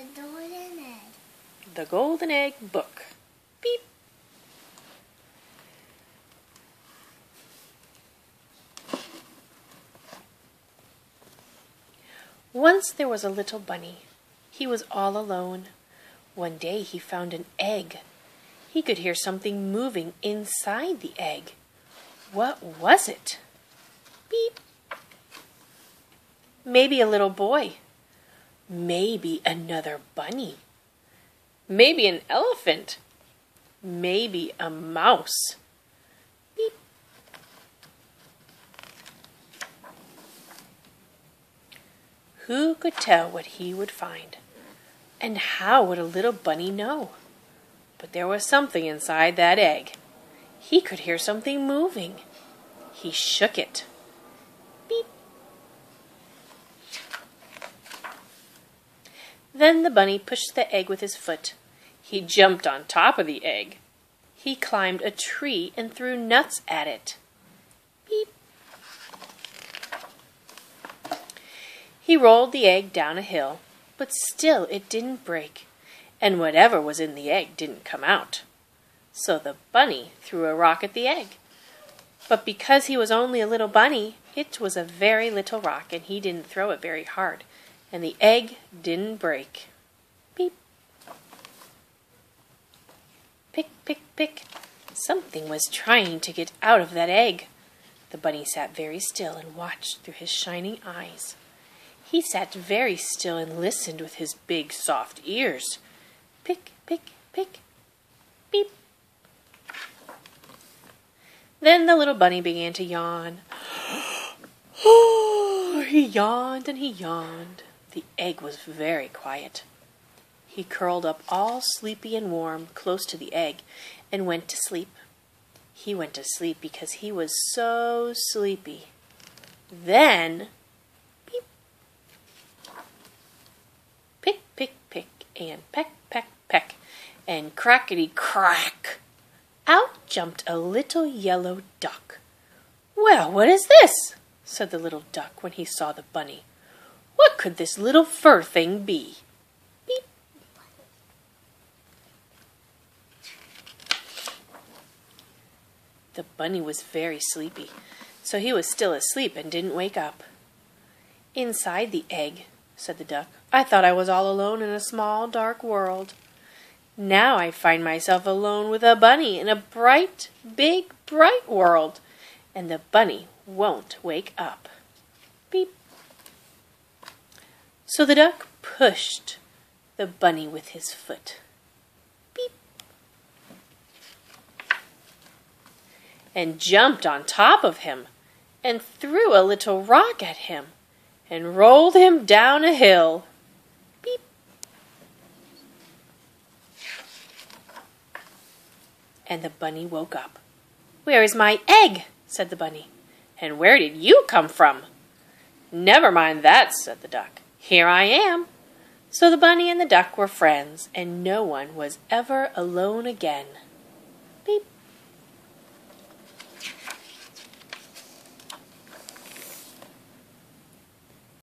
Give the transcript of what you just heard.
The golden egg. The Golden Egg Book. Beep. Once there was a little bunny. He was all alone. One day he found an egg. He could hear something moving inside the egg. What was it? Beep. Maybe a little boy. Maybe another bunny. Maybe an elephant. Maybe a mouse. Beep. Who could tell what he would find? And how would a little bunny know? But there was something inside that egg. He could hear something moving. He shook it. Then the bunny pushed the egg with his foot. He jumped on top of the egg. He climbed a tree and threw nuts at it. Beep. He rolled the egg down a hill, but still it didn't break, and whatever was in the egg didn't come out. So the bunny threw a rock at the egg. But because he was only a little bunny, it was a very little rock, and he didn't throw it very hard, and the egg didn't break. Beep. Pick, pick, pick. Something was trying to get out of that egg. The bunny sat very still and watched through his shining eyes. He sat very still and listened with his big soft ears. Pick, pick, pick. Beep. Then the little bunny began to yawn. he yawned and he yawned. The egg was very quiet. He curled up all sleepy and warm close to the egg and went to sleep. He went to sleep because he was so sleepy. Then, beep, pick, pick, pick, and peck, peck, peck, and crackety crack. Out jumped a little yellow duck. Well, what is this? said the little duck when he saw the bunny. Could this little fur thing be? The bunny was very sleepy, so he was still asleep and didn't wake up. Inside the egg, said the duck, I thought I was all alone in a small, dark world. Now I find myself alone with a bunny in a bright, big, bright world, and the bunny won't wake up. Beep. So the duck pushed the bunny with his foot. Beep. And jumped on top of him and threw a little rock at him and rolled him down a hill. Beep. And the bunny woke up. Where is my egg? said the bunny. And where did you come from? Never mind that, said the duck. Here I am. So the bunny and the duck were friends, and no one was ever alone again.